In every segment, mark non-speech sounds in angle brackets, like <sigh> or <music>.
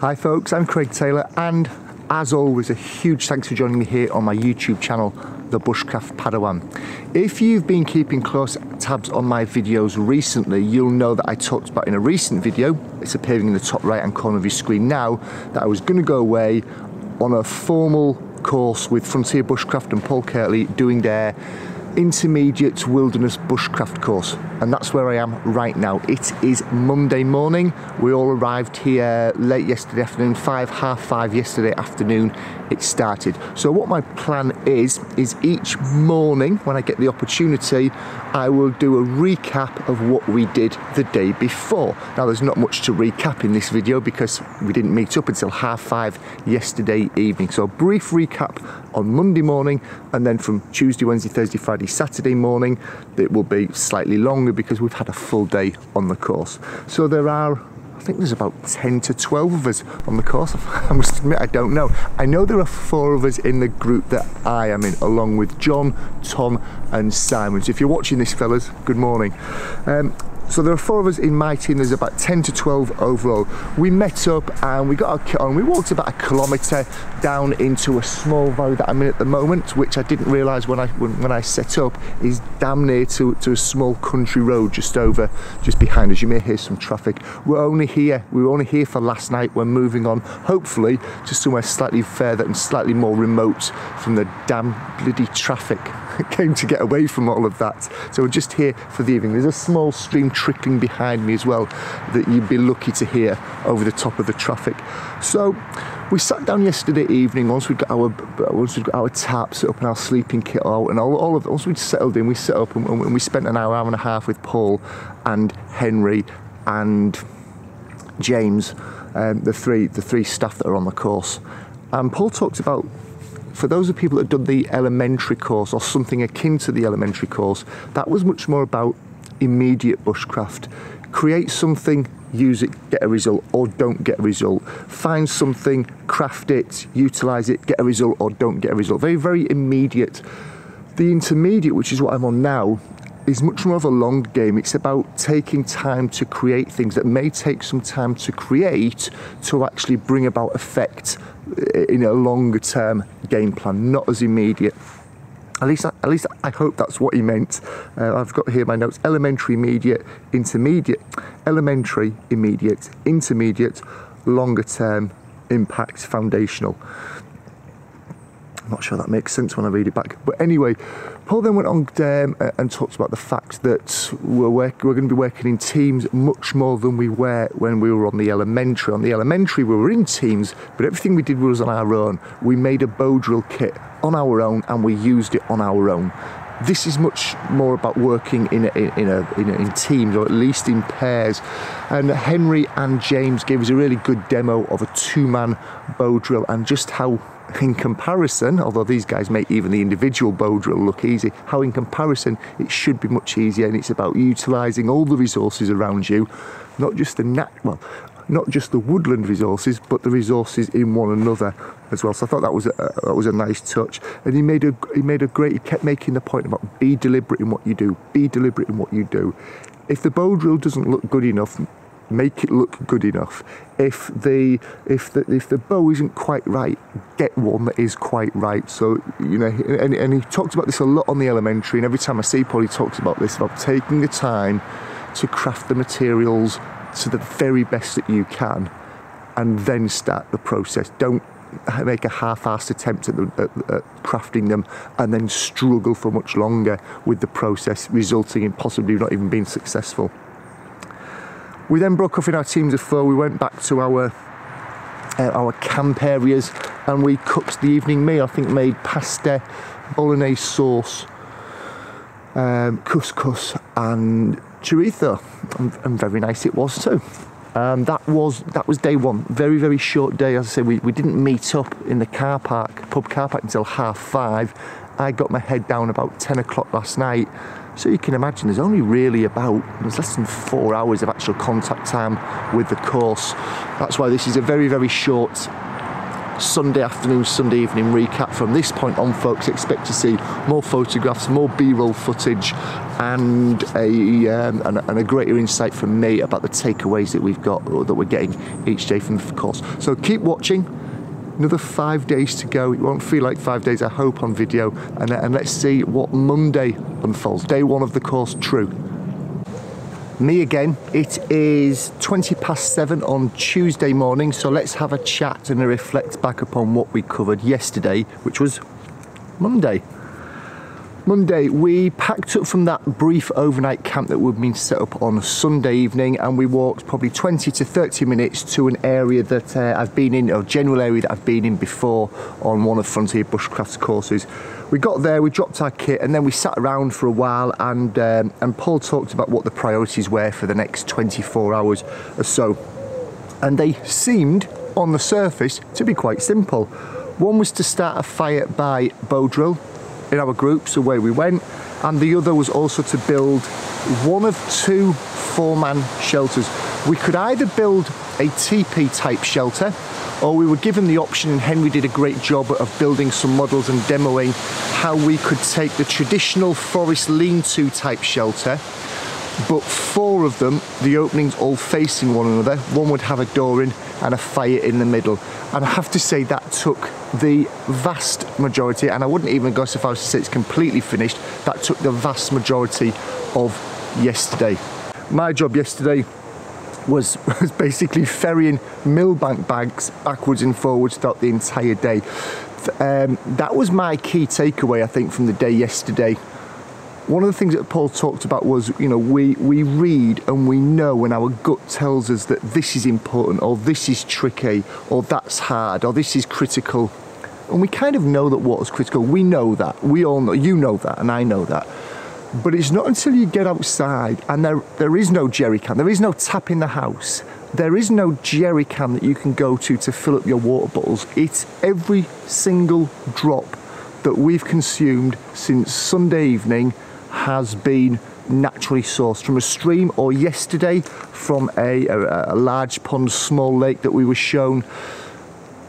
Hi folks, I'm Craig Taylor and as always a huge thanks for joining me here on my YouTube channel The Bushcraft Padawan. If you've been keeping close tabs on my videos recently you'll know that I talked about in a recent video, it's appearing in the top right hand corner of your screen now, that I was going to go away on a formal course with Frontier Bushcraft and Paul Kirtley doing their intermediate wilderness bushcraft course and that's where I am right now. It is Monday morning. We all arrived here late yesterday afternoon, five, half five yesterday afternoon it started. So what my plan is, is each morning when I get the opportunity, I will do a recap of what we did the day before. Now there's not much to recap in this video because we didn't meet up until half five yesterday evening. So a brief recap on Monday morning and then from Tuesday, Wednesday, Thursday, Friday, Saturday morning, it will be slightly longer because we've had a full day on the course. So there are I think there's about 10 to 12 of us on the course. <laughs> I must admit, I don't know. I know there are four of us in the group that I am in, along with John, Tom, and Simon. So if you're watching this, fellas, good morning. Um, so there are four of us in my team, there's about 10 to 12 overall. We met up and we got our kit on, we walked about a kilometre down into a small valley that I'm in at the moment, which I didn't realise when I when, when, I set up is damn near to, to a small country road just over, just behind us. You may hear some traffic. We're only here, we were only here for last night. We're moving on, hopefully, to somewhere slightly further and slightly more remote from the damn bloody traffic <laughs> came to get away from all of that. So we're just here for the evening. There's a small stream trickling behind me as well that you'd be lucky to hear over the top of the traffic. So we sat down yesterday evening once we'd got our once we'd got our taps up and our sleeping kit out and all, all of. Once we'd settled in, we set up and, and we spent an hour, hour and a half with Paul and Henry and James, um, the three the three staff that are on the course. And Paul talked about for those of people that have done the elementary course or something akin to the elementary course, that was much more about immediate bushcraft. Create something, use it, get a result, or don't get a result. Find something, craft it, utilize it, get a result, or don't get a result. Very, very immediate. The intermediate, which is what I'm on now, is much more of a long game. It's about taking time to create things that may take some time to create to actually bring about effect in a longer term game plan, not as immediate. At least, at least I hope that's what he meant. Uh, I've got here my notes: elementary, immediate, intermediate, elementary, immediate, intermediate, longer term, impact, foundational. I'm not sure that makes sense when I read it back. But anyway, Paul then went on um, and talked about the fact that we're, work, we're going to be working in teams much more than we were when we were on the elementary. On the elementary, we were in teams, but everything we did was on our own. We made a bow drill kit on our own and we used it on our own this is much more about working in a, in, a, in, a, in teams or at least in pairs. And Henry and James gave us a really good demo of a two-man bow drill and just how in comparison, although these guys make even the individual bow drill look easy, how in comparison it should be much easier and it's about utilising all the resources around you, not just the nat well, not just the woodland resources, but the resources in one another as well. So I thought that was a, that was a nice touch. And he made a he made a great. He kept making the point about be deliberate in what you do. Be deliberate in what you do. If the bow drill doesn't look good enough, make it look good enough. If the if the if the bow isn't quite right, get one that is quite right. So you know, and, and he talked about this a lot on the elementary, and every time I see Paul, he talks about this about taking the time to craft the materials to the very best that you can, and then start the process. Don't make a half-assed attempt at, the, at, at, crafting them and then struggle for much longer with the process resulting in possibly not even being successful we then broke off in our teams of four. We went back to our uh, our camp areas and we cooked the evening meal. I think made pasta, bolognese sauce, um, couscous, and chorizo, and, and, very nice it was too. Um, that was that was day one. Very very short day. As I said, we, we didn't meet up in the car park, pub car park until half five. I got my head down about ten o'clock last night so you can imagine there's only really about, there's less than four hours of actual contact time with the course. That's why this is a very, very short Sunday afternoon, Sunday evening recap. From this point on, folks, expect to see more photographs, more B-roll footage, and a, um, and, and a greater insight from me about the takeaways that we've got or that we're getting each day from the course. So keep watching another five days to go. It won't feel like five days, I hope, on video. And, and let's see what Monday unfolds. Day one of the course, true. Me again. It is 20 past seven on Tuesday morning. So let's have a chat and a reflect back upon what we covered yesterday, which was Monday. Monday, we packed up from that brief overnight camp that we'd been set up on Sunday evening and we walked probably 20 to 30 minutes to an area that uh, I've been in, or general area that I've been in before on one of Frontier Bushcraft's courses. We got there, we dropped our kit and then we sat around for a while and, um, and Paul talked about what the priorities were for the next 24 hours or so. And they seemed, on the surface, to be quite simple. One was to start a fire by bow drill, in our groups away we went and the other was also to build one of two four-man shelters. We could either build a teepee type shelter or we were given the option and Henry did a great job of building some models and demoing how we could take the traditional forest lean-to type shelter but four of them, the openings all facing one another, one would have a door in and a fire in the middle. And I have to say that took the vast majority, and I wouldn't even go so far as to say it's completely finished, that took the vast majority of yesterday. My job yesterday was, <laughs> was basically ferrying millbank bags backwards and forwards throughout the entire day. Um, that was my key takeaway, I think, from the day yesterday one of the things that Paul talked about was, you know, we, we read and we know when our gut tells us that this is important or this is tricky or that's hard or this is critical. And we kind of know that water's critical. We know that. We all know. You know that and I know that. But it's not until you get outside and there, there is no jerry can, there is no tap in the house, there is no jerry can that you can go to to fill up your water bottles. It's every single drop that we've consumed since Sunday evening has been naturally sourced from a stream or yesterday from a, a, a, large pond, small lake that we were shown,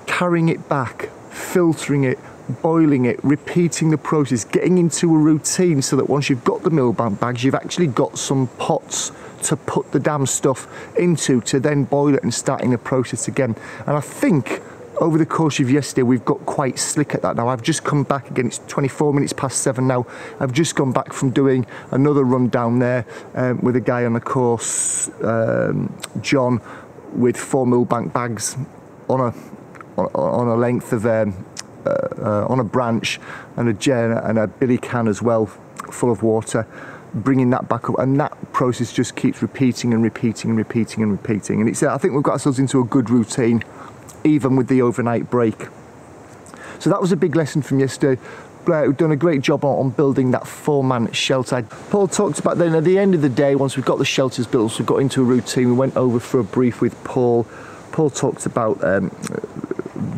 carrying it back, filtering it, boiling it, repeating the process, getting into a routine so that once you've got the millbank bags, you've actually got some pots to put the damn stuff into to then boil it and starting the process again. And I think over the course of yesterday, we've got quite slick at that now. I've just come back again, it's 24 minutes past seven now. I've just gone back from doing another run down there um, with a guy on the course, um, John, with four millbank bags on a on a length of um, uh, uh, on a branch and a jen and a billy can as well, full of water bringing that back up and that process just keeps repeating and repeating and repeating and repeating and it's I think we've got ourselves into a good routine even with the overnight break. So that was a big lesson from yesterday. Blair, we've done a great job on, building that four-man shelter. Paul talked about then at the end of the day, once we've got the shelters built, we got into a routine, we went over for a brief with Paul. Paul talked about um,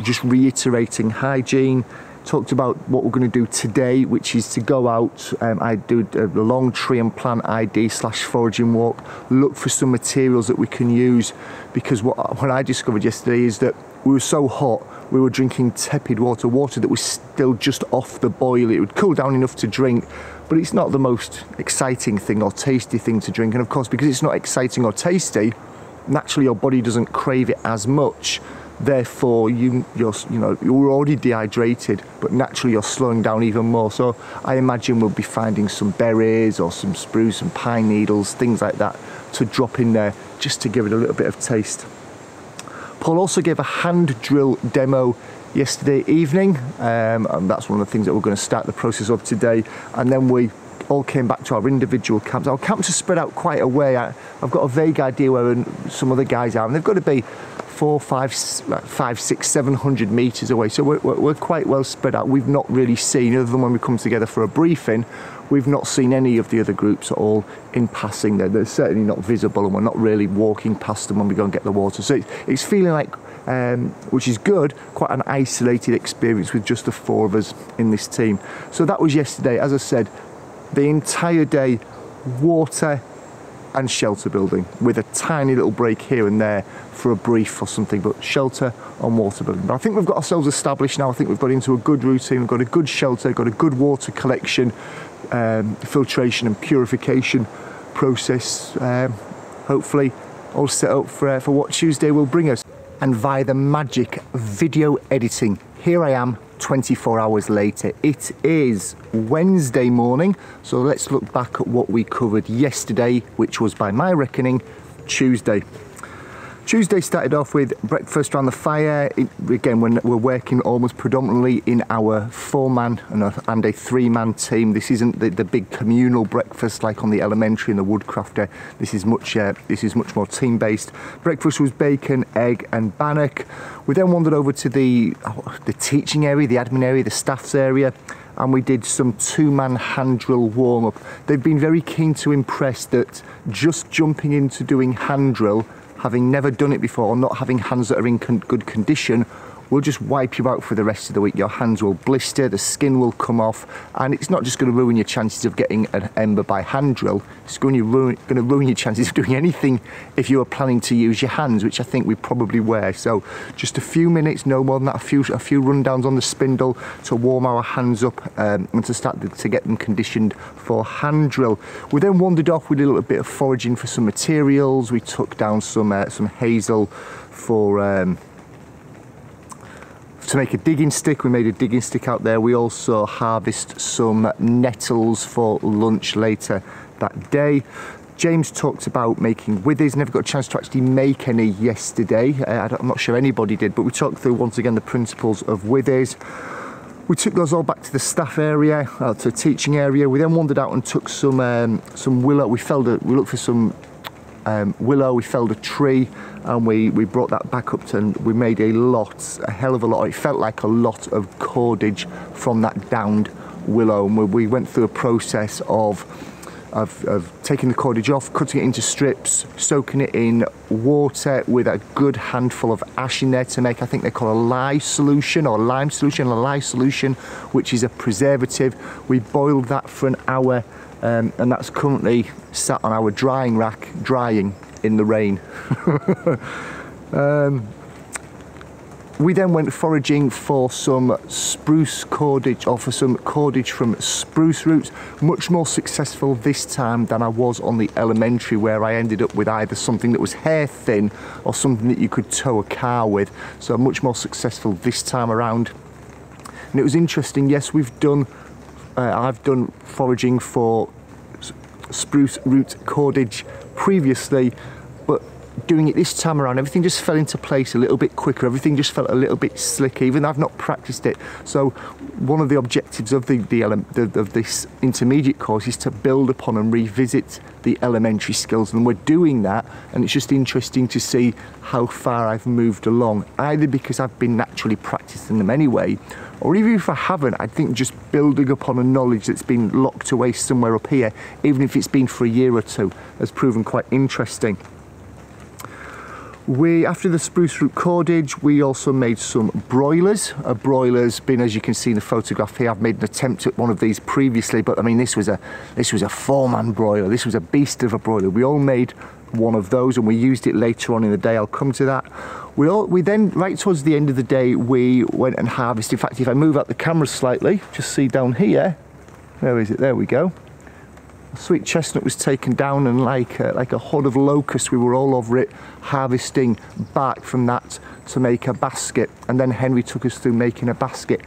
just reiterating hygiene, talked about what we're going to do today, which is to go out. Um, I do a long tree and plant ID slash foraging walk, look for some materials that we can use, because what, what I discovered yesterday is that we were so hot, we were drinking tepid water, water that was still just off the boil. It would cool down enough to drink, but it's not the most exciting thing or tasty thing to drink. And of course, because it's not exciting or tasty, naturally your body doesn't crave it as much therefore you you're you know you're already dehydrated but naturally you're slowing down even more so i imagine we'll be finding some berries or some spruce and pine needles things like that to drop in there just to give it a little bit of taste paul also gave a hand drill demo yesterday evening um, and that's one of the things that we're going to start the process of today and then we all came back to our individual camps. Our camps are spread out quite a way. I, have got a vague idea where some other guys are, and they've got to be four, five, five, six, seven hundred meters away. So we're, we're, quite well spread out. We've not really seen, other than when we come together for a briefing, we've not seen any of the other groups at all in passing. They're, they're certainly not visible, and we're not really walking past them when we go and get the water. So it's, it's feeling like, um, which is good, quite an isolated experience with just the four of us in this team. So that was yesterday. As I said, the entire day, water and shelter building with a tiny little break here and there for a brief or something, but shelter and water building. But I think we've got ourselves established now. I think we've got into a good routine, we've got a good shelter, got a good water collection, um, filtration and purification process. Um, hopefully, all set up for, uh, for what Tuesday will bring us. And via the magic video editing, here I am 24 hours later. It is Wednesday morning, so let's look back at what we covered yesterday, which was by my reckoning, Tuesday. Tuesday started off with breakfast around the fire. It, again, when we're working almost predominantly in our four-man and a, three-man team. This isn't the, the, big communal breakfast like on the elementary and the woodcrafter. This is much uh, this is much more team-based. Breakfast was bacon, egg, and bannock. We then wandered over to the oh, the teaching area, the admin area, the staff's area and we did some two-man hand drill warm-up. They've been very keen to impress that just jumping into doing hand drill having never done it before or not having hands that are in con good condition will just wipe you out for the rest of the week. Your hands will blister, the skin will come off, and it's not just going to ruin your chances of getting an ember by hand drill, it's going to ruin, going to ruin your chances of <laughs> doing anything if you are planning to use your hands, which I think we probably were. So just a few minutes, no more than that, a few, a few rundowns on the spindle to warm our hands up um, and to start to get them conditioned for hand drill. We then wandered off with a little bit of foraging for some materials. We took down some, uh, some hazel for um, to make a digging stick. We made a digging stick out there. We also harvest some nettles for lunch later that day. James talked about making withies, Never got a chance to actually make any yesterday. Uh, I'm not sure anybody did, but we talked through once again the principles of withies. We took those all back to the staff area, uh, to the teaching area. We then wandered out and took some um, some willow. We felled a, we looked for some um, willow. We felled a tree and we, we brought that back up to, and we made a lot, a hell of a lot. It felt like a lot of cordage from that downed willow. And we, we went through a process of, of, of taking the cordage off, cutting it into strips, soaking it in water with a good handful of ash in there to make, I think they call a lye solution or lime solution, a lye solution, which is a preservative. We boiled that for an hour um, and that's currently sat on our drying rack, drying in the rain. <laughs> um, we then went foraging for some spruce cordage or for some cordage from spruce roots. Much more successful this time than I was on the elementary where I ended up with either something that was hair thin or something that you could tow a car with. So much more successful this time around. And it was interesting, yes, we've done, uh, I've done foraging for spruce root cordage previously, doing it this time around, everything just fell into place a little bit quicker. Everything just felt a little bit slicker, even though I've not practiced it. So one of the objectives of the, the, the of this intermediate course is to build upon and revisit the elementary skills, and we're doing that. And it's just interesting to see how far I've moved along, either because I've been naturally practicing them anyway, or even if I haven't, I think just building upon a knowledge that's been locked away somewhere up here, even if it's been for a year or two, has proven quite interesting. We, after the spruce root cordage, we also made some broilers. A broiler's as you can see in the photograph here, I've made an attempt at one of these previously, but I mean, this was a this was a four-man broiler. This was a beast of a broiler. We all made one of those and we used it later on in the day. I'll come to that. We, all, we then, right towards the end of the day, we went and harvested. In fact, if I move out the camera slightly, just see down here, where is it? There we go sweet chestnut was taken down and like a, like a hod of locusts we were all over it harvesting back from that to make a basket. And then Henry took us through making a basket.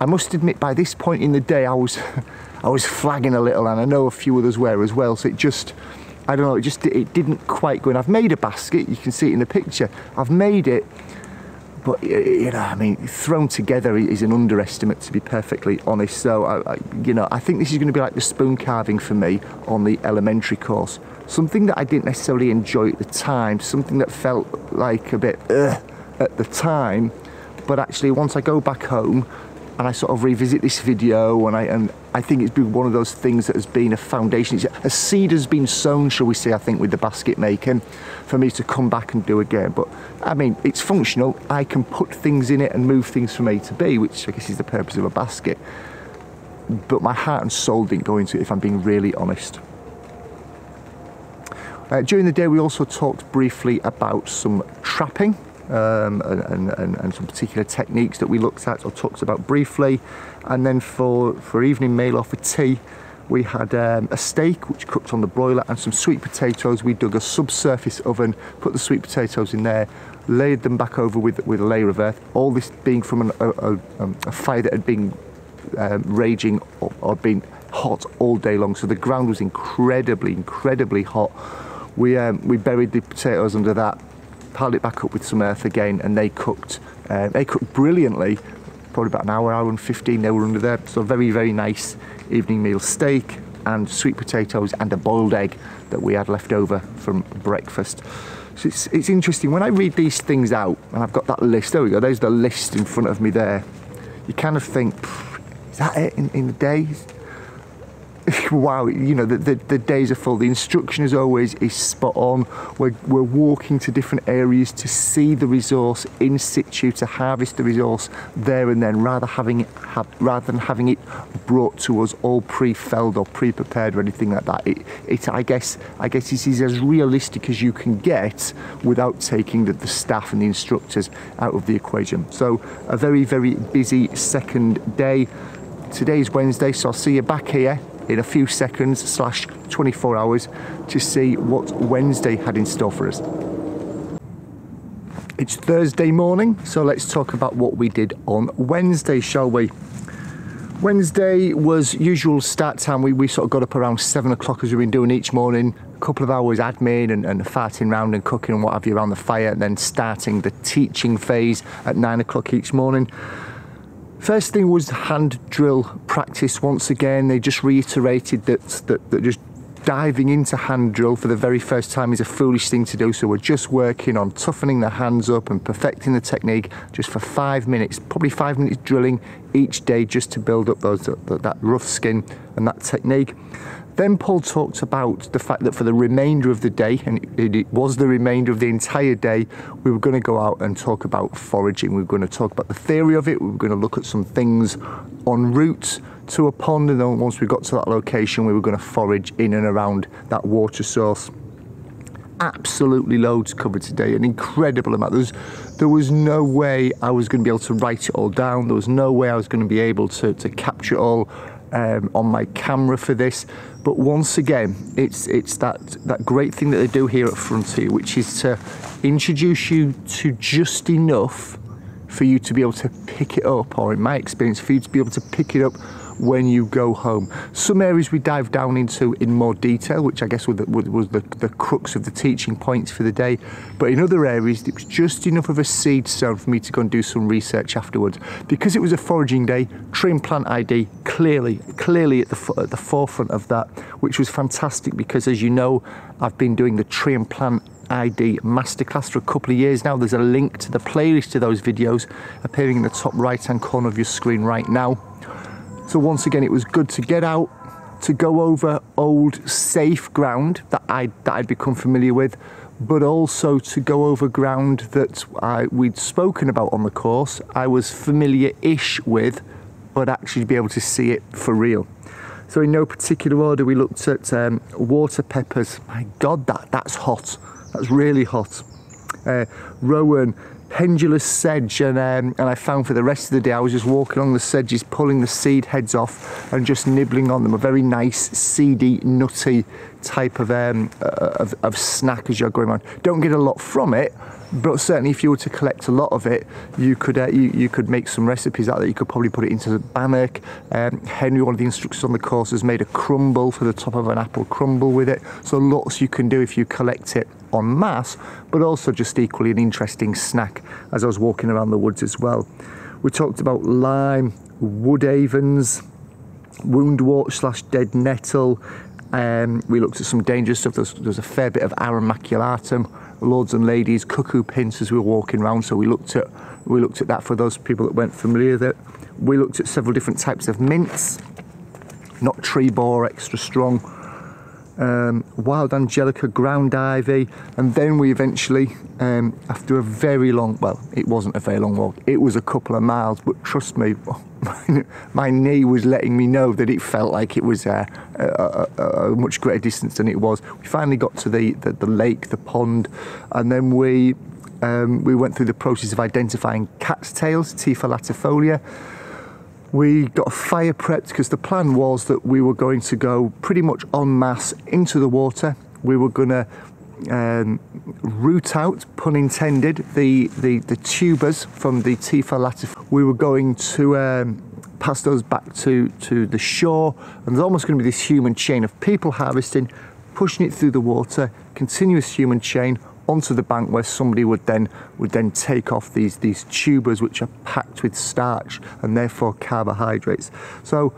I must admit by this point in the day I was <laughs> I was flagging a little and I know a few others were as well. So it just I don't know it just it didn't quite go. And I've made a basket you can see it in the picture. I've made it but you know, I mean, thrown together is an underestimate to be perfectly honest. So, I, I, you know, I think this is going to be like the spoon carving for me on the elementary course. Something that I didn't necessarily enjoy at the time, something that felt like a bit at the time, but actually once I go back home and I sort of revisit this video and I and I think it's been one of those things that has been a foundation. It's a seed has been sown, shall we say, I think, with the basket making for me to come back and do again. But I mean, it's functional. I can put things in it and move things from A to B, which I guess is the purpose of a basket. But my heart and soul didn't go into it, if I'm being really honest. Uh, during the day, we also talked briefly about some trapping um, and, and, and, some particular techniques that we looked at or talked about briefly. And then for, for evening meal or for tea, we had um, a steak which cooked on the broiler and some sweet potatoes. We dug a subsurface oven, put the sweet potatoes in there, laid them back over with, with a layer of earth. All this being from an, a, a, um, a, fire that had been um, raging or, or been hot all day long. So the ground was incredibly, incredibly hot. We, um, we buried the potatoes under that, piled it back up with some earth again, and they cooked. Uh, they cooked brilliantly. Probably about an hour, hour and 15 they were under there. So very, very nice evening meal steak and sweet potatoes and a boiled egg that we had left over from breakfast. So it's, it's interesting when I read these things out and I've got that list. There we go. There's the list in front of me there. You kind of think, is that it in, in the day? <laughs> wow, you know, the, the, the, days are full. The instruction as always is spot on. We're, we're walking to different areas to see the resource in situ, to harvest the resource there and then, rather having it, rather than having it brought to us all pre-felled or pre-prepared or anything like that. It, it, I guess, I guess this is as realistic as you can get without taking the, the staff and the instructors out of the equation. So a very, very busy second day. Today's Wednesday, so I'll see you back here in a few seconds slash 24 hours to see what Wednesday had in store for us. It's Thursday morning, so let's talk about what we did on Wednesday, shall we? Wednesday was usual start time. We, we sort of got up around seven o'clock as we've been doing each morning. A couple of hours admin and, and farting around and cooking and what have you around the fire, and then starting the teaching phase at nine o'clock each morning. First thing was hand drill practice once again. They just reiterated that, that, that just diving into hand drill for the very first time is a foolish thing to do. So we're just working on toughening the hands up and perfecting the technique just for five minutes, probably five minutes drilling each day just to build up those that rough skin and that technique. Then Paul talked about the fact that for the remainder of the day, and it was the remainder of the entire day, we were going to go out and talk about foraging. We were going to talk about the theory of it. We were going to look at some things en route to a pond, and then once we got to that location, we were going to forage in and around that water source. Absolutely loads covered today, an incredible amount. There was, there was no way I was going to be able to write it all down. There was no way I was going to be able to, to capture it all um, on my camera for this. But once again, it's it's that that great thing that they do here at Frontier, which is to introduce you to just enough for you to be able to pick it up, or in my experience, for you to be able to pick it up when you go home. Some areas we dive down into in more detail, which I guess was the, was the, the crux of the teaching points for the day. But in other areas, it was just enough of a seed sown for me to go and do some research afterwards. Because it was a foraging day, tree and plant ID clearly, clearly at the, at the forefront of that, which was fantastic because as you know, I've been doing the tree and plant ID masterclass for a couple of years now. There's a link to the playlist to those videos appearing in the top right hand corner of your screen right now. So once again, it was good to get out, to go over old safe ground that, I, that I'd become familiar with, but also to go over ground that I, we'd spoken about on the course, I was familiar-ish with, but actually be able to see it for real. So in no particular order, we looked at um, water peppers. My God, that, that's hot. That's really hot. Uh, rowan, pendulous sedge and, um, and I found for the rest of the day I was just walking along the sedges pulling the seed heads off and just nibbling on them a very nice seedy nutty type of, um, uh, of, of snack as you're going around don't get a lot from it but certainly if you were to collect a lot of it you could uh, you, you could make some recipes out of it. You could probably put it into the bannock. Um, Henry one of the instructors on the course has made a crumble for the top of an apple crumble with it. So lots you can do if you collect it en masse, but also just equally an interesting snack as I was walking around the woods as well. We talked about lime, wood avens, woundwort slash dead nettle. Um, we looked at some dangerous stuff. There's, there's a fair bit of arum maculatum, lords and ladies, cuckoo pints as we were walking around. So we looked at we looked at that for those people that weren't familiar with it. We looked at several different types of mints, not Trebor, extra strong um, wild angelica, ground ivy, and then we eventually, um, after a very long, well, it wasn't a very long walk, it was a couple of miles, but trust me, <laughs> my knee was letting me know that it felt like it was a, a, a, a much greater distance than it was. We finally got to the, the, the lake, the pond, and then we um, we went through the process of identifying cat's tails, Typha latifolia we got a fire prepped because the plan was that we were going to go pretty much en masse into the water. We were going to um, root out, pun intended, the, the, the tubers from the Typha latif. We were going to um, pass those back to, to the shore, and there's almost going to be this human chain of people harvesting, pushing it through the water, continuous human chain onto the bank where somebody would then would then take off these these tubers which are packed with starch and therefore carbohydrates. So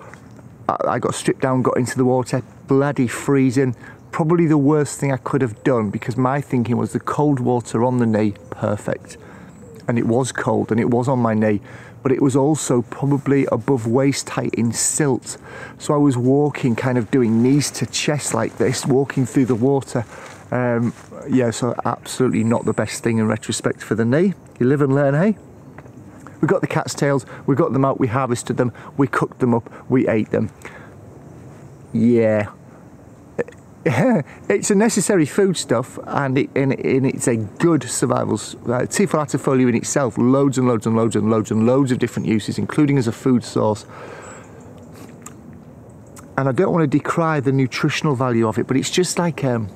I, I got stripped down, got into the water, bloody freezing. Probably the worst thing I could have done because my thinking was the cold water on the knee, perfect. And it was cold and it was on my knee, but it was also probably above waist height in silt. So I was walking, kind of doing knees to chest like this, walking through the water um, yeah, so absolutely not the best thing in retrospect for the knee. You live and learn, hey? We got the cat's tails, we got them out, we harvested them, we cooked them up, we ate them. Yeah. <laughs> it's a necessary foodstuff and, it, and, and it's a good survival. Uh, Typha latifolia in itself, loads and loads and loads and loads and loads of different uses, including as a food source. And I don't want to decry the nutritional value of it, but it's just like um,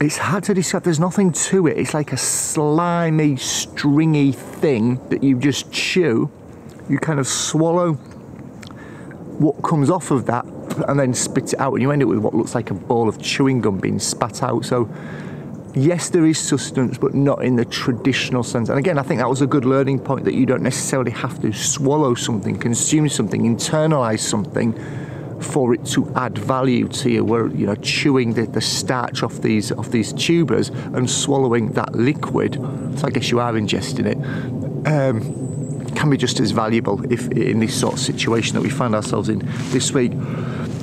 it's hard to describe. There's nothing to it. It's like a slimy, stringy thing that you just chew. You kind of swallow what comes off of that and then spit it out, and you end up with what looks like a ball of chewing gum being spat out. So, yes, there is sustenance, but not in the traditional sense. And again, I think that was a good learning point that you don't necessarily have to swallow something, consume something, internalize something for it to add value to you. We're you know chewing the, the starch off these off these tubers and swallowing that liquid. So I guess you are ingesting it. Um, can be just as valuable if in this sort of situation that we find ourselves in this week.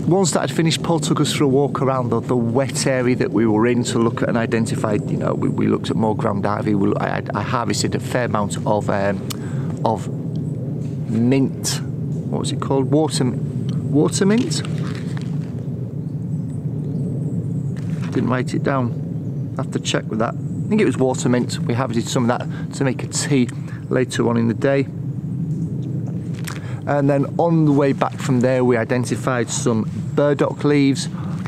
Once that had finished, Paul took us for a walk around the, the wet area that we were in to look at and identify. You know, we, we looked at more ground ivy. We, I, I, harvested a fair amount of um, of mint. What was it called? Water water mint. Didn't write it down. I have to check with that. I think it was water mint. We harvested some of that to make a tea later on in the day. And then on the way back from there, we identified some burdock leaves.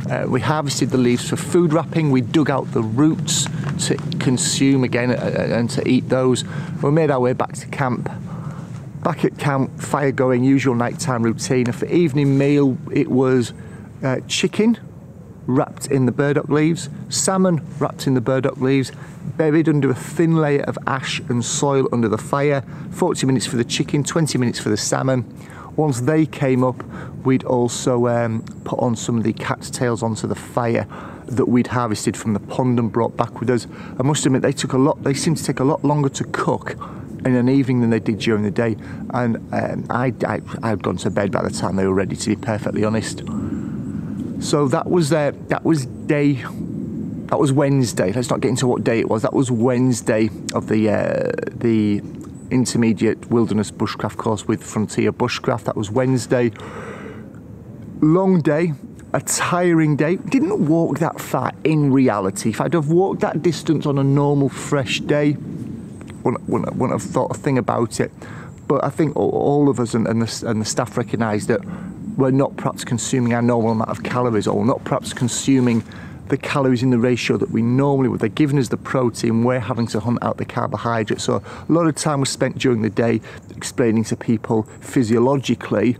Uh, we harvested the leaves for food wrapping. We dug out the roots to consume again uh, uh, and to eat those. We made our way back to camp Back at camp, fire going, usual nighttime routine. For evening meal, it was uh, chicken wrapped in the burdock leaves, salmon wrapped in the burdock leaves, buried under a thin layer of ash and soil under the fire. 40 minutes for the chicken, 20 minutes for the salmon. Once they came up, we'd also um, put on some of the cat's tails onto the fire that we'd harvested from the pond and brought back with us. I must admit, they took a lot. They seemed to take a lot longer to cook in an evening than they did during the day. And um, I, I, I'd gone to bed by the time they were ready, to be perfectly honest. So that was uh, that was day. That was Wednesday. Let's not get into what day it was. That was Wednesday of the uh, the intermediate wilderness bushcraft course with Frontier Bushcraft. That was Wednesday. Long day, a tiring day. Didn't walk that far in reality. If I'd have walked that distance on a normal fresh day, wouldn't, wouldn't, wouldn't have thought a thing about it. But I think all of us and, and, the, and the staff recognise that we're not perhaps consuming our normal amount of calories or not perhaps consuming the calories in the ratio that we normally would. They're giving us the protein, we're having to hunt out the carbohydrates. So a lot of time was spent during the day explaining to people physiologically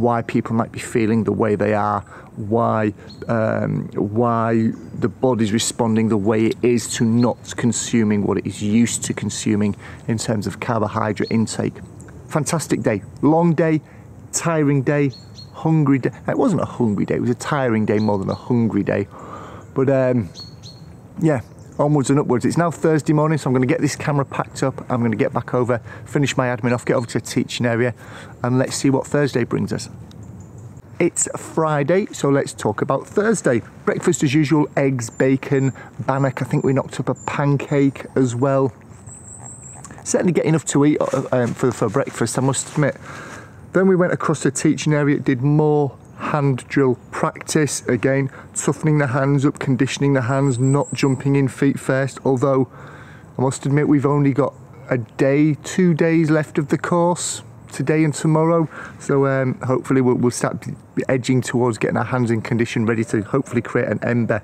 why people might be feeling the way they are, why um, why the body's responding the way it is to not consuming what it is used to consuming in terms of carbohydrate intake. Fantastic day, long day, tiring day, hungry day. It wasn't a hungry day; it was a tiring day more than a hungry day. But um, yeah, onwards and upwards. It's now Thursday morning, so I'm going to get this camera packed up. I'm going to get back over, finish my admin off, get over to a teaching area, and let's see what Thursday brings us. It's Friday, so let's talk about Thursday. Breakfast as usual eggs, bacon, bannock. I think we knocked up a pancake as well. Certainly get enough to eat uh, um, for, for breakfast, I must admit. Then we went across the teaching area, did more hand drill practice. Again, toughening the hands up, conditioning the hands, not jumping in feet first. Although I must admit, we've only got a day, two days left of the course today and tomorrow. So um, hopefully we'll, we'll, start edging towards getting our hands in condition, ready to hopefully create an ember.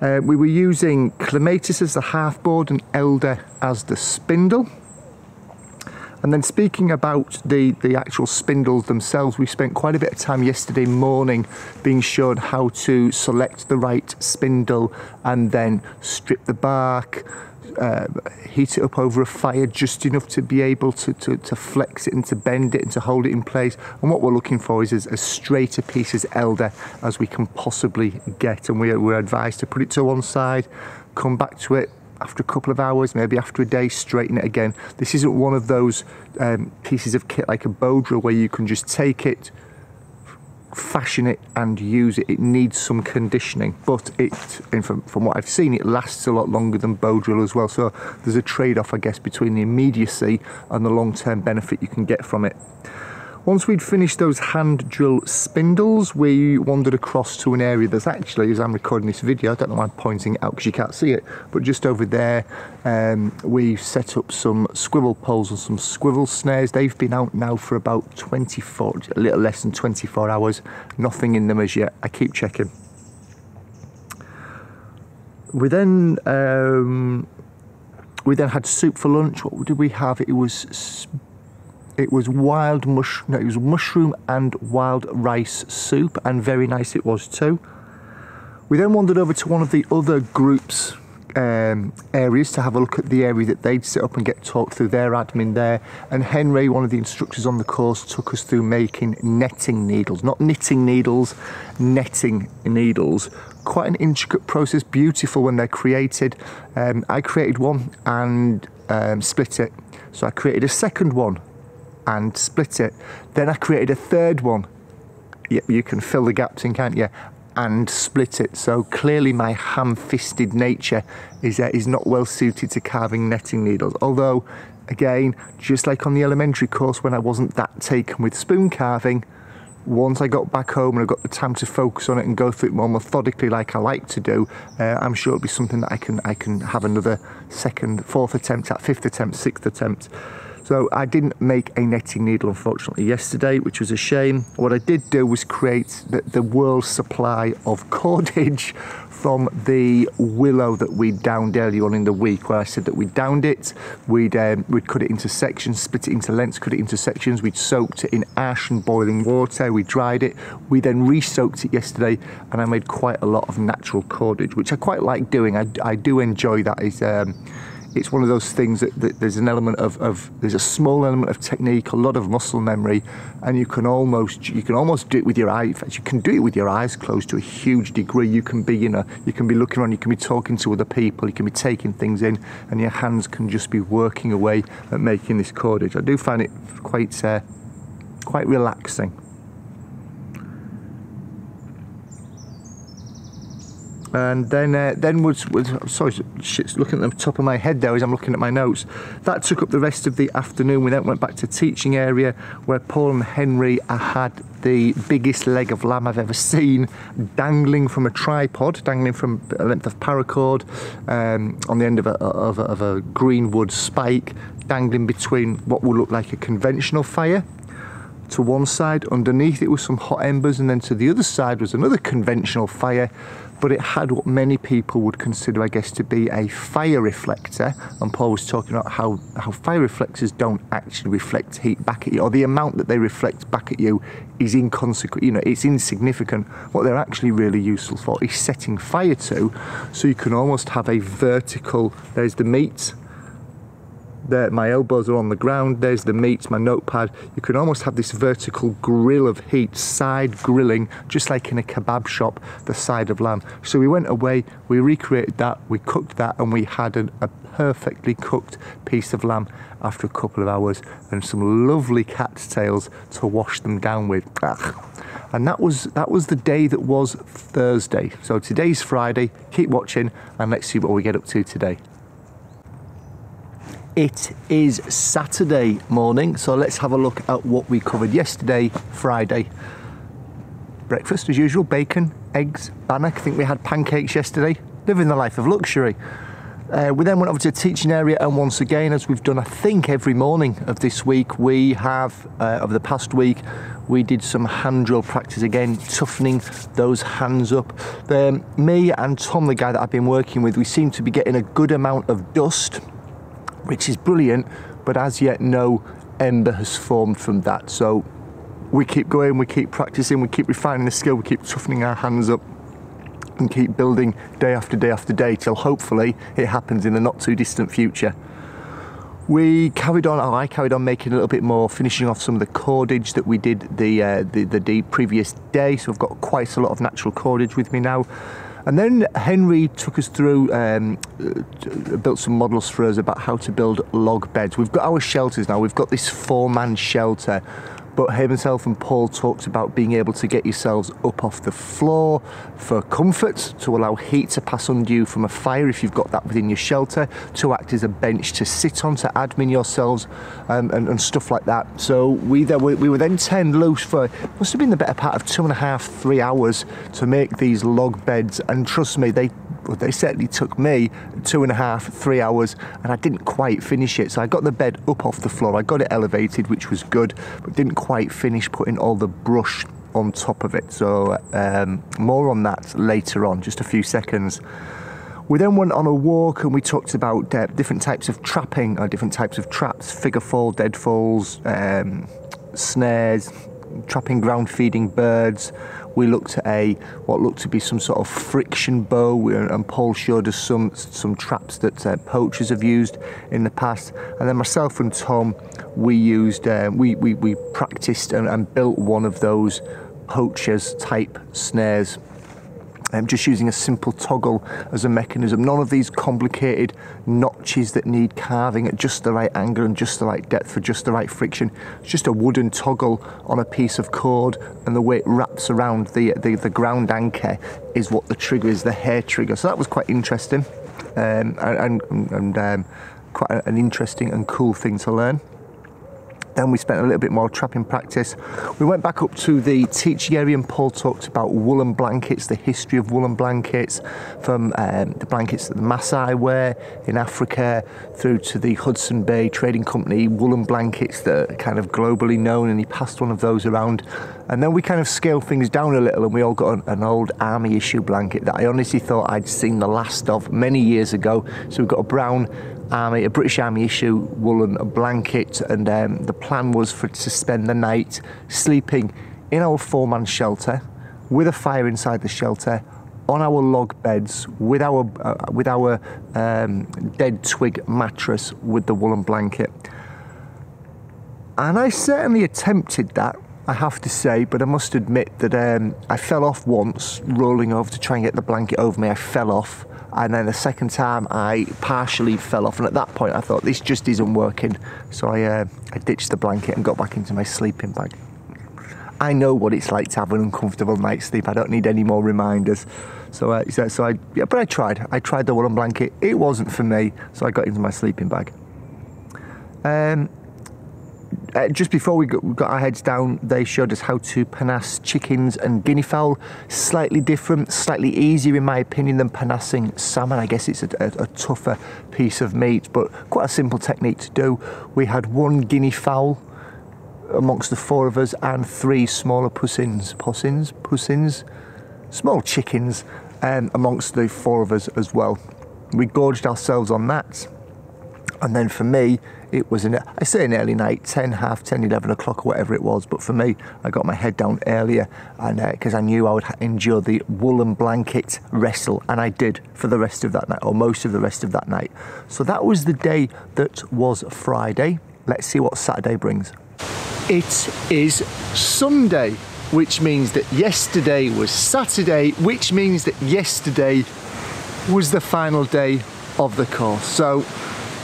Uh, we were using clematis as the hearth board and elder as the spindle. And then speaking about the, the actual spindles themselves, we spent quite a bit of time yesterday morning being shown how to select the right spindle and then strip the bark, uh, heat it up over a fire just enough to be able to, to, to, flex it and to bend it and to hold it in place. And what we're looking for is as, as straight a piece as elder as we can possibly get. And we, we're advised to put it to one side, come back to it after a couple of hours, maybe after a day, straighten it again. This isn't one of those um, pieces of kit like a bow drill where you can just take it, fashion it and use it. It needs some conditioning, but it, from, from what I've seen, it lasts a lot longer than bow drill as well. So there's a trade-off, I guess, between the immediacy and the long-term benefit you can get from it. Once we'd finished those hand drill spindles, we wandered across to an area that's actually, as I'm recording this video, I don't know why I'm pointing it out because you can't see it, but just over there, um, we set up some swivel poles and some swivel snares. They've been out now for about 24, a little less than 24 hours. Nothing in them as yet. I keep checking. We then um, we then had soup for lunch. What did we have? It was it was wild mush no it was mushroom and wild rice soup and very nice it was too. We then wandered over to one of the other groups um, areas to have a look at the area that they'd set up and get talked through their admin there and Henry one of the instructors on the course took us through making netting needles not knitting needles netting needles. Quite an intricate process beautiful when they're created. Um, I created one and um, split it. So I created a second one and split it. Then I created a third one. You can fill the gaps in, can't you? And split it. So clearly, my ham-fisted nature is uh, is not well suited to carving netting needles. Although, again, just like on the elementary course, when I wasn't that taken with spoon carving, once I got back home and I got the time to focus on it and go through it more methodically, like I like to do, uh, I'm sure it'll be something that I can I can have another second, fourth attempt at, fifth attempt, sixth attempt. So I didn't make a netting needle unfortunately yesterday, which was a shame. What I did do was create the, the world's supply of cordage from the willow that we downed earlier on in the week, where I said that we downed it, we'd um, we'd cut it into sections, split it into lengths, cut it into sections. We'd soaked it in ash and boiling water. We dried it. We then re-soaked it yesterday, and I made quite a lot of natural cordage, which I quite like doing. I, I do enjoy that. Is um, it's one of those things that, that, there's an element of, of, there's a small element of technique, a lot of muscle memory, and you can almost you can almost do it with your eyes. You can do it with your eyes closed to a huge degree. You can be you know you can be looking around, you can be talking to other people, you can be taking things in, and your hands can just be working away at making this cordage. I do find it quite uh, quite relaxing. And then uh, then was, was sorry shit's looking at the top of my head there as I'm looking at my notes. That took up the rest of the afternoon. We then went back to teaching area where Paul and Henry had the biggest leg of lamb I've ever seen. Dangling from a tripod dangling from a length of paracord um, on the end of a, of a, of a greenwood spike dangling between what will look like a conventional fire to one side. Underneath it was some hot embers and then to the other side was another conventional fire but it had what many people would consider, I guess, to be a fire reflector. And Paul was talking about how, how fire reflectors don't actually reflect heat back at you, or the amount that they reflect back at you is inconsequent, you know, it's insignificant. What they're actually really useful for is setting fire to, so you can almost have a vertical, there's the meat, there, my elbows are on the ground, there's the meat, my notepad. You can almost have this vertical grill of heat, side grilling, just like in a kebab shop, the side of lamb. So we went away, we recreated that, we cooked that, and we had an, a perfectly cooked piece of lamb after a couple of hours and some lovely cat's tails to wash them down with. Ugh. And that was that was the day that was Thursday. So today's Friday. Keep watching and let's see what we get up to today. It is Saturday morning, so let's have a look at what we covered yesterday, Friday. Breakfast as usual, bacon, eggs, bannock. I think we had pancakes yesterday. Living the life of luxury. Uh, we then went over to the teaching area, and once again, as we've done, I think every morning of this week, we have uh, over the past week, we did some hand drill practice again, toughening those hands up. Um, me and Tom, the guy that I've been working with, we seem to be getting a good amount of dust, which is brilliant, but as yet, no ember has formed from that. So we keep going, we keep practicing, we keep refining the skill, we keep toughening our hands up and keep building day after day after day till hopefully it happens in the not too distant future. We carried on, I carried on making a little bit more, finishing off some of the cordage that we did the, uh, the, the, the previous day. So I've got quite a lot of natural cordage with me now. And then Henry took us through, um, uh, built some models for us about how to build log beds. We've got our shelters now. We've got this four-man shelter but himself and Paul talked about being able to get yourselves up off the floor for comfort, to allow heat to pass under you from a fire if you've got that within your shelter, to act as a bench to sit on, to admin yourselves, um, and, and, stuff like that. So we, there were, we were then turned loose for, must have been the better part of two and a half, three hours to make these log beds, and trust me, they well, they certainly took me two and a half, three hours, and I didn't quite finish it. So I got the bed up off the floor, I got it elevated, which was good, but didn't quite finish putting all the brush on top of it. So um, more on that later on, just a few seconds. We then went on a walk and we talked about uh, different types of trapping or different types of traps, figure four, dead falls, um, snares, trapping ground feeding birds. We looked at a what looked to be some sort of friction bow, and Paul showed us some some traps that uh, poachers have used in the past. And then myself and Tom, we used uh, we, we we practiced and, and built one of those poachers type snares um, just using a simple toggle as a mechanism. None of these complicated notches that need carving at just the right angle and just the right depth for just the right friction. It's just a wooden toggle on a piece of cord and the way it wraps around the, the, the ground anchor is what the trigger is, the hair trigger. So that was quite interesting um, and, and, and um, quite an interesting and cool thing to learn. Then we spent a little bit more trapping practice. We went back up to the teaching area and Paul talked about woolen blankets, the history of woolen blankets, from um, the blankets that the Maasai wear in Africa through to the Hudson Bay Trading Company woolen blankets that are kind of globally known and he passed one of those around. And then we kind of scaled things down a little and we all got an, an old army issue blanket that I honestly thought I'd seen the last of many years ago. So we've got a brown Army, a British Army issue woolen blanket, and um, the plan was for to spend the night sleeping in our four-man shelter with a fire inside the shelter on our log beds with our uh, with our um, dead twig mattress with the woolen blanket. And I certainly attempted that, I have to say, but I must admit that um, I fell off once rolling over to try and get the blanket over me. I fell off and then the second time I partially fell off and at that point I thought this just isn't working so I, uh, I ditched the blanket and got back into my sleeping bag. I know what it's like to have an uncomfortable night's sleep. I don't need any more reminders. So, uh, so, I, yeah, but I tried. I tried the woolen blanket. It wasn't for me, so I got into my sleeping bag. Um, uh, just before we got, our heads down, they showed us how to panasse chickens and guinea fowl. Slightly different, slightly easier in my opinion than panassing salmon. I guess it's a, a, a, tougher piece of meat, but quite a simple technique to do. We had one guinea fowl amongst the four of us and three smaller poussins, poussins, poussins, small chickens um, amongst the four of us as well. We gorged ourselves on that. And then for me, it was an, I say an early night, 10, half 10, 11 o'clock or whatever it was. But for me, I got my head down earlier and because uh, I knew I would endure the woolen blanket wrestle. And I did for the rest of that night or most of the rest of that night. So that was the day that was Friday. Let's see what Saturday brings. It is Sunday, which means that yesterday was Saturday, which means that yesterday was the final day of the course. So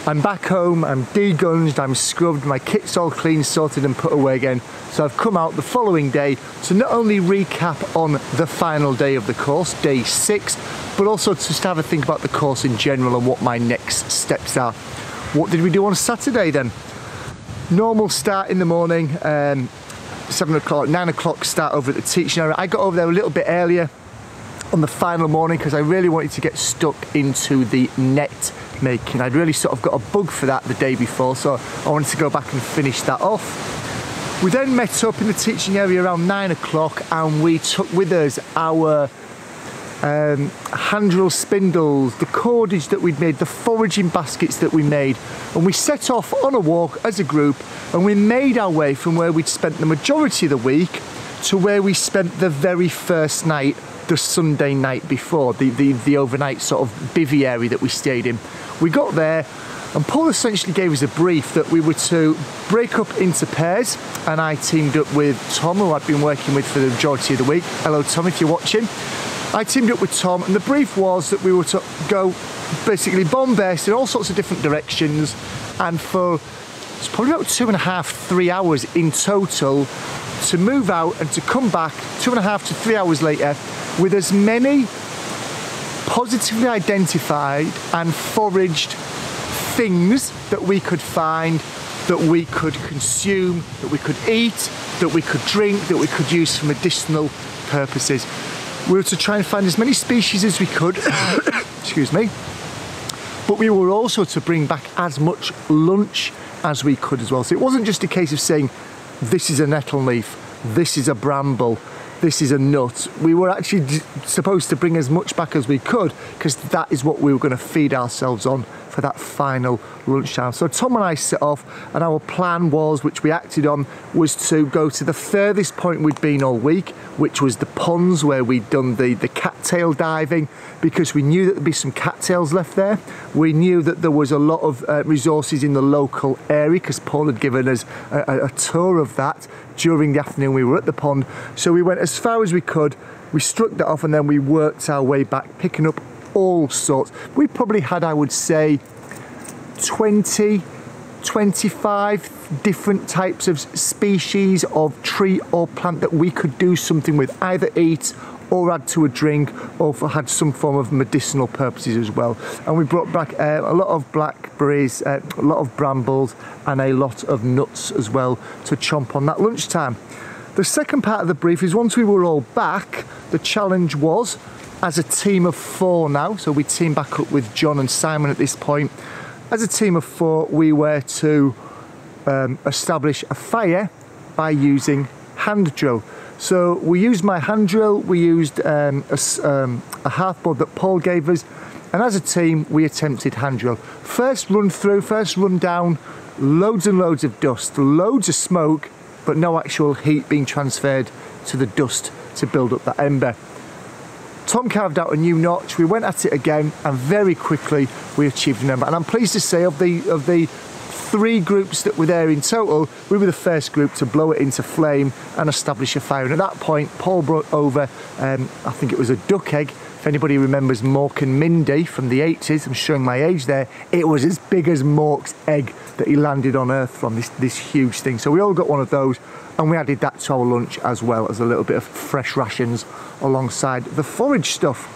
I'm back home, I'm degunged, I'm scrubbed, my kit's all clean, sorted and put away again. So I've come out the following day to not only recap on the final day of the course, day six, but also just have a think about the course in general and what my next steps are. What did we do on Saturday then? Normal start in the morning, um, seven o'clock, nine o'clock start over at the teaching area. I got over there a little bit earlier on the final morning because I really wanted to get stuck into the net making. I'd really sort of got a bug for that the day before, so I wanted to go back and finish that off. We then met up in the teaching area around nine o'clock and we took with us our um, hand drill spindles, the cordage that we'd made, the foraging baskets that we made. And we set off on a walk as a group and we made our way from where we'd spent the majority of the week to where we spent the very first night, the Sunday night before, the, the, the overnight sort of bivvy area that we stayed in. We got there and Paul essentially gave us a brief that we were to break up into pairs and I teamed up with Tom who I'd been working with for the majority of the week. Hello Tom if you're watching. I teamed up with Tom and the brief was that we were to go basically bomb burst in all sorts of different directions and for it's probably about two and a half, three hours in total to move out and to come back two and a half to three hours later with as many positively identified and foraged things that we could find, that we could consume, that we could eat, that we could drink, that we could use for medicinal purposes. We were to try and find as many species as we could, <coughs> excuse me, but we were also to bring back as much lunch as we could as well. So it wasn't just a case of saying, this is a nettle leaf, this is a bramble, this is a nut. We were actually supposed to bring as much back as we could because that is what we were going to feed ourselves on for that final lunchtime. So Tom and I set off and our plan was, which we acted on, was to go to the furthest point we'd been all week, which was the ponds where we'd done the, the cattail diving because we knew that there'd be some cattails left there. We knew that there was a lot of uh, resources in the local area because Paul had given us a, a tour of that during the afternoon we were at the pond. So we went as far as we could, we struck that off and then we worked our way back, picking up all sorts. We probably had, I would say, 20, 25 different types of species of tree or plant that we could do something with, either eat or add to a drink or had some form of medicinal purposes as well. And we brought back uh, a lot of blackberries, uh, a lot of brambles and a lot of nuts as well to chomp on that lunchtime. The second part of the brief is once we were all back, the challenge was as a team of four now, so we team back up with John and Simon at this point. As a team of four, we were to um, establish a fire by using hand drill. So we used my hand drill, we used um, a, um, a hearth board that Paul gave us, and as a team, we attempted hand drill. First run through, first run down, loads and loads of dust, loads of smoke, but no actual heat being transferred to the dust to build up that ember. Tom carved out a new notch. We went at it again, and very quickly we achieved an ember. And I'm pleased to say, of the of the three groups that were there in total, we were the first group to blow it into flame and establish a fire. And at that point, Paul brought over, um, I think it was a duck egg. If anybody remembers Mork and Mindy from the 80s, I'm showing my age there, it was as big as Mork's egg that he landed on Earth from, this, this huge thing. So we all got one of those and we added that to our lunch as well as a little bit of fresh rations alongside the forage stuff.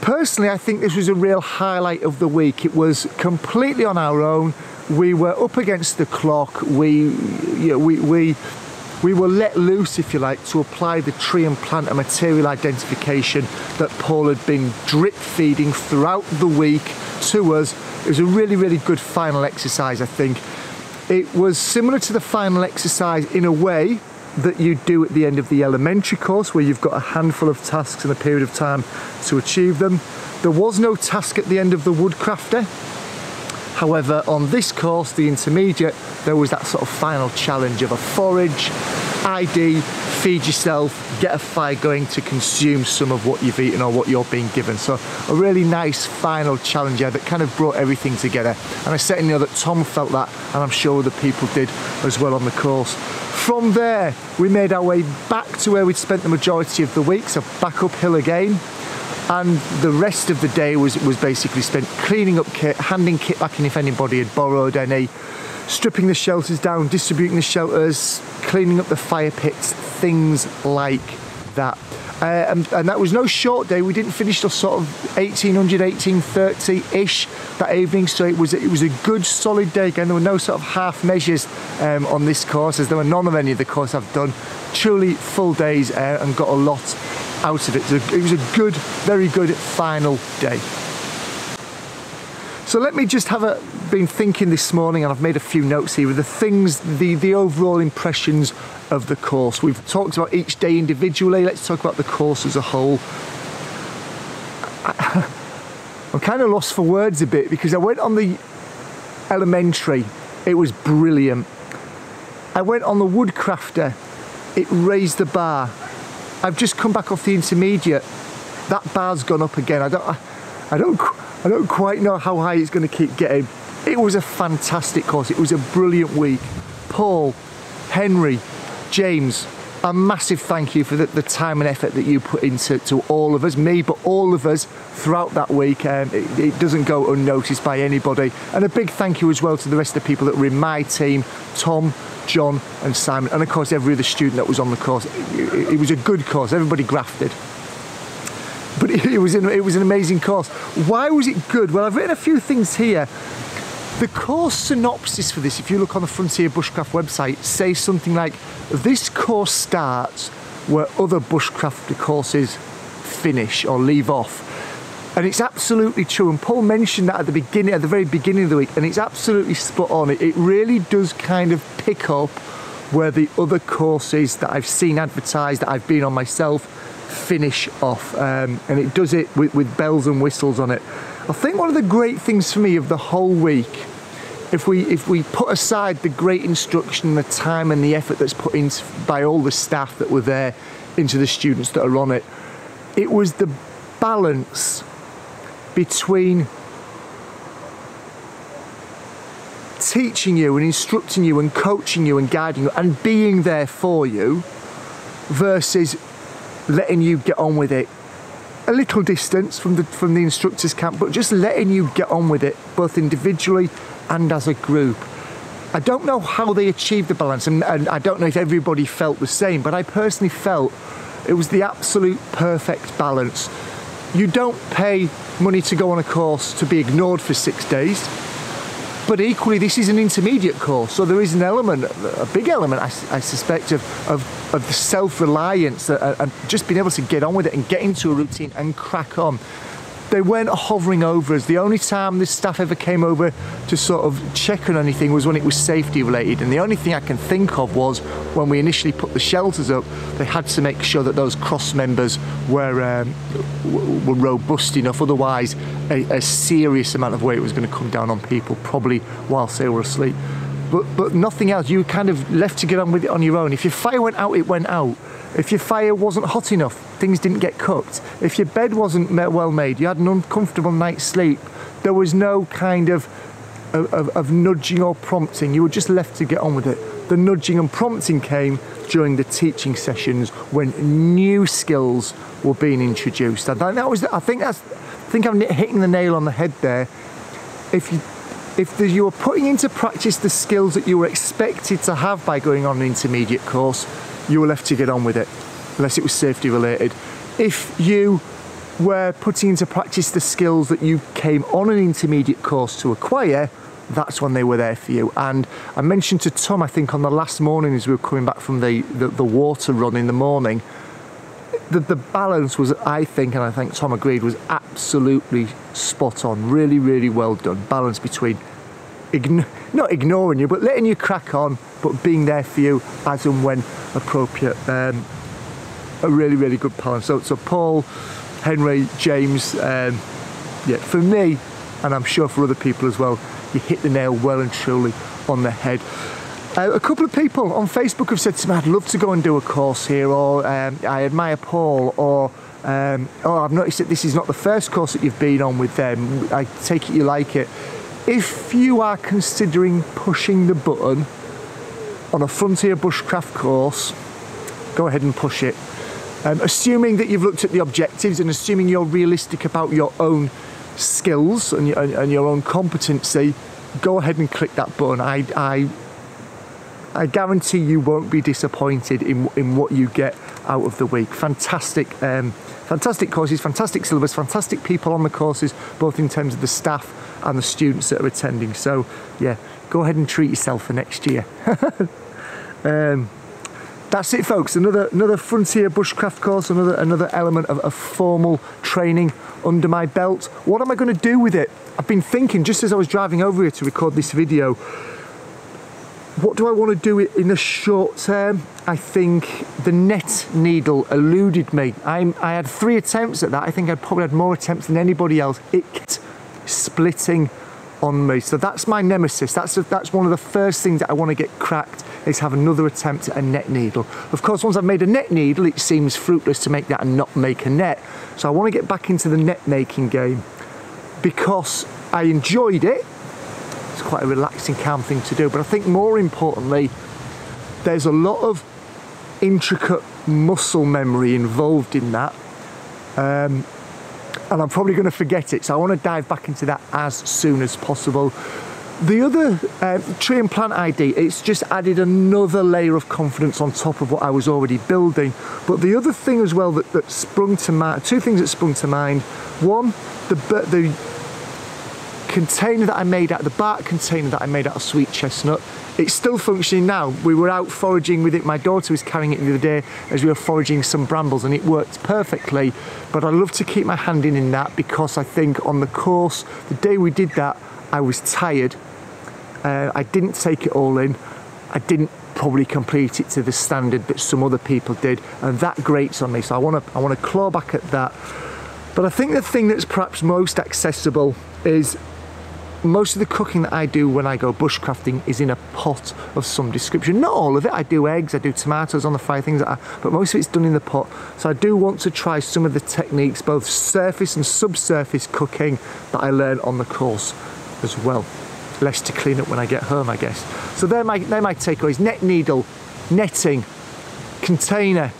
Personally, I think this was a real highlight of the week. It was completely on our own. We were up against the clock. We, you know, we, we, we were let loose, if you like, to apply the tree and plant and material identification that Paul had been drip feeding throughout the week to us. It was a really, really good final exercise, I think. It was similar to the final exercise in a way that you do at the end of the elementary course where you've got a handful of tasks and a period of time to achieve them. There was no task at the end of the Woodcrafter. However, on this course, the intermediate, there was that sort of final challenge of a forage, ID, feed yourself, get a fire going to consume some of what you've eaten or what you're being given. So a really nice final challenge there that kind of brought everything together. And I certainly know that Tom felt that, and I'm sure other people did as well on the course. From there, we made our way back to where we'd spent the majority of the week, so back uphill again. and the rest of the day was was basically spent cleaning up kit, handing kit back in if anybody had borrowed any, stripping the shelters down, distributing the shelters, cleaning up the fire pits, things like that. Uh, and, and, that was no short day. We didn't finish till sort of 1800, 1830 ish that evening. So it was it was a good solid day. Again, there were no sort of half measures um, on this course, as there were none of any of the course I've done. Truly full days uh, and got a lot out of it. It was a good, very good final day. So let me just have a been thinking this morning and I've made a few notes here with the things, the, the overall impressions of the course. We've talked about each day individually, let's talk about the course as a whole. <laughs> I'm kind of lost for words a bit because I went on the elementary, it was brilliant. I went on the woodcrafter, it raised the bar. I've just come back off the intermediate, that bar's gone up again. I don't, I, I don't I don't quite know how high it's going to keep getting. It was a fantastic course. It was a brilliant week. Paul, Henry, James, a massive thank you for the, the, time and effort that you put into to all of us, me, but all of us throughout that week. Um, it, it, doesn't go unnoticed by anybody. And a big thank you as well to the rest of the people that were in my team, Tom, John and Simon, and of course every other student that was on the course. It, it was a good course, everybody grafted but it was, an, it was an amazing course. Why was it good? Well, I've written a few things here. The course synopsis for this, if you look on the Frontier Bushcraft website, says something like, this course starts where other bushcraft courses finish or leave off. And it's absolutely true. And Paul mentioned that at the beginning, at the very beginning of the week, and it's absolutely spot on. It, it really does kind of pick up where the other courses that I've seen advertised, that I've been on myself, finish off um, and it does it with, with bells and whistles on it. I think one of the great things for me of the whole week if we if we put aside the great instruction, the time and the effort that's put in by all the staff that were there into the students that are on it, it was the balance between teaching you and instructing you and coaching you and guiding you and being there for you versus letting you get on with it. A little distance from the from the instructors camp but just letting you get on with it both individually and as a group. I don't know how they achieved the balance and, and I don't know if everybody felt the same but I personally felt it was the absolute perfect balance. You don't pay money to go on a course to be ignored for six days but equally this is an intermediate course so there is an element a big element I, I suspect of, of, of the self-reliance and just being able to get on with it and get into a routine and crack on they weren't hovering over us. The only time this staff ever came over to sort of check on anything was when it was safety related. And the only thing I can think of was when we initially put the shelters up, they had to make sure that those cross members were um, were robust enough. Otherwise, a, a serious amount of weight was going to come down on people, probably whilst they were asleep. But but nothing else. You kind of left to get on with it on your own. If your fire went out, it went out. If your fire wasn't hot enough, things didn't get cooked. If your bed wasn't well made, you had an uncomfortable night's sleep, there was no kind of, of, of nudging or prompting. You were just left to get on with it. The nudging and prompting came during the teaching sessions when new skills were being introduced. And that was. I think that's. I think I'm hitting the nail on the head there. If you if the, you were putting into practice the skills that you were expected to have by going on an intermediate course, you were left to get on with it, unless it was safety related. If you were putting into practice the skills that you came on an intermediate course to acquire, that's when they were there for you. And I mentioned to Tom, I think on the last morning as we were coming back from the, the, the water run in the morning, the, the balance was, I think, and I think Tom agreed, was absolutely spot on. Really, really well done. Balance between ign- not ignoring you, but letting you crack on, but being there for you as and when appropriate. Um, a really, really good balance. So, so Paul, Henry, James, um, yeah, for me, and I'm sure for other people as well, you hit the nail well and truly on the head. Uh, a couple of people on Facebook have said to me, I'd love to go and do a course here, or um, I admire Paul, or um, oh, I've noticed that this is not the first course that you've been on with them. I take it you like it if you are considering pushing the button on a frontier bushcraft course, go ahead and push it. Um, assuming that you've looked at the objectives and assuming you're realistic about your own skills and your, and your own competency, go ahead and click that button. I, I, I guarantee you won't be disappointed in, in what you get out of the week. Fantastic, um, fantastic courses, fantastic syllabus, fantastic people on the courses, both in terms of the staff and the students that are attending. So, yeah, go ahead and treat yourself for next year. <laughs> um, that's it folks another another frontier bushcraft course another another element of, of formal training under my belt what am i going to do with it i've been thinking just as i was driving over here to record this video what do i want to do in the short term i think the net needle eluded me I'm, i had three attempts at that i think i probably had more attempts than anybody else it kept splitting on me so that's my nemesis that's that's one of the first things that i want to get cracked is have another attempt at a net needle. Of course, once I've made a net needle, it seems fruitless to make that and not make a net. So I want to get back into the net making game because I enjoyed it. It's quite a relaxing, calm thing to do. But I think more importantly, there's a lot of intricate muscle memory involved in that. Um, and I'm probably going to forget it. So I want to dive back into that as soon as possible. The other uh, tree and plant ID, it's just added another layer of confidence on top of what I was already building. But the other thing as well that, that sprung to mind, two things that sprung to mind. One, the, the container that I made out, of the bark container that I made out of sweet chestnut, it's still functioning now. We were out foraging with it. My daughter was carrying it the other day as we were foraging some brambles and it worked perfectly. But I love to keep my hand in in that because I think on the course, the day we did that, I was tired uh, I didn't take it all in. I didn't probably complete it to the standard that some other people did, and that grates on me. So I want to I want to claw back at that. But I think the thing that's perhaps most accessible is most of the cooking that I do when I go bushcrafting is in a pot of some description. Not all of it. I do eggs, I do tomatoes on the fire, things like that. But most of it's done in the pot. So I do want to try some of the techniques, both surface and subsurface cooking that I learn on the course as well less to clean up when I get home, I guess. So they're my, they're my takeaways. Net needle, netting, container,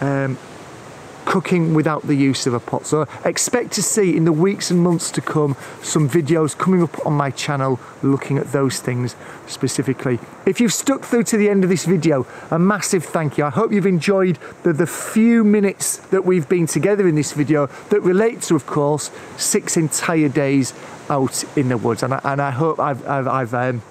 um, cooking without the use of a pot. So expect to see in the weeks and months to come some videos coming up on my channel looking at those things specifically. If you've stuck through to the end of this video, a massive thank you. I hope you've enjoyed the, the few minutes that we've been together in this video that relate to, of course, six entire days out in the woods. And I, and I hope I've, I've, I've um,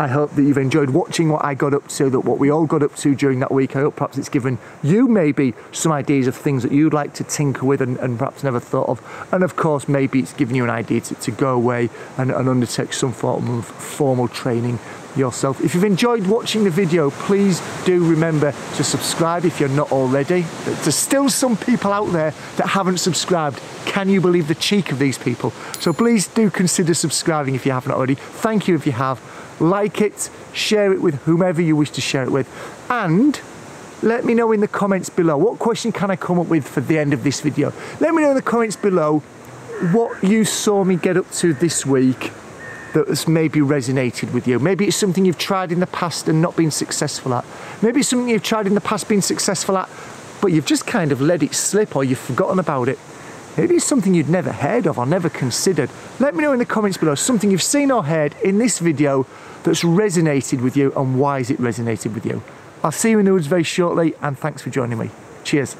I hope that you've enjoyed watching what I got up to, that what we all got up to during that week. I hope perhaps it's given you maybe some ideas of things that you'd like to tinker with and, and perhaps never thought of. And of course, maybe it's given you an idea to, to go away and, and undertake some form of formal training yourself. If you've enjoyed watching the video, please do remember to subscribe if you're not already. There's still some people out there that haven't subscribed. Can you believe the cheek of these people? So please do consider subscribing if you haven't already. Thank you if you have like it, share it with whomever you wish to share it with, and let me know in the comments below what question can I come up with for the end of this video. Let me know in the comments below what you saw me get up to this week that has maybe resonated with you. Maybe it's something you've tried in the past and not been successful at. Maybe it's something you've tried in the past, been successful at, but you've just kind of let it slip or you've forgotten about it. Maybe it's something you'd never heard of or never considered. Let me know in the comments below something you've seen or heard in this video that's resonated with you and why has it resonated with you. I'll see you in the woods very shortly and thanks for joining me. Cheers.